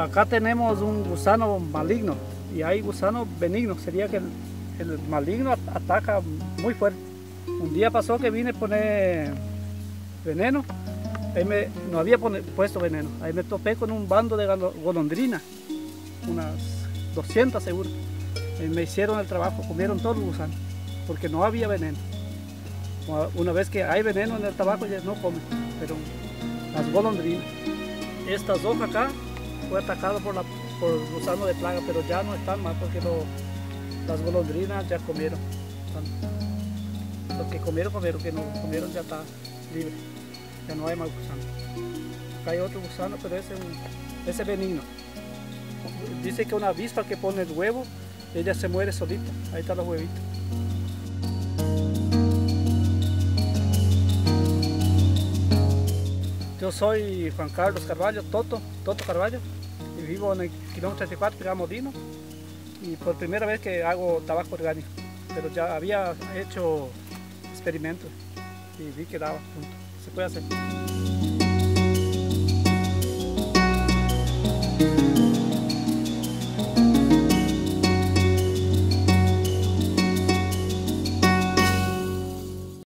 Acá tenemos un gusano maligno y hay gusano benigno. Sería que el, maligno ataca muy fuerte. Un día pasó que vine a poner veneno. Ahí me, no había puesto veneno. Ahí me topé con un bando de golondrinas. Unas 200 seguro. Y me hicieron el trabajo, comieron todos los gusanos. Porque no había veneno. Una vez que hay veneno en el tabaco ya no comen. Pero las golondrinas. Estas hojas acá fue atacado por, la, por gusano de plaga, pero ya no están más porque las golondrinas ya comieron. Los que comieron, comieron, que no comieron ya está libre. Ya no hay más gusano. Acá hay otro gusano, pero ese es benigno. Dice que una avispa que pone el huevo, ella se muere solita. Ahí están los huevitos. Yo soy Juan Carlos Carballo, Toto, Toto Carballo vivo en el kilómetro 34, Pilar Modino, y por primera vez que hago tabaco orgánico, pero ya había hecho experimentos y vi que daba, se puede hacer.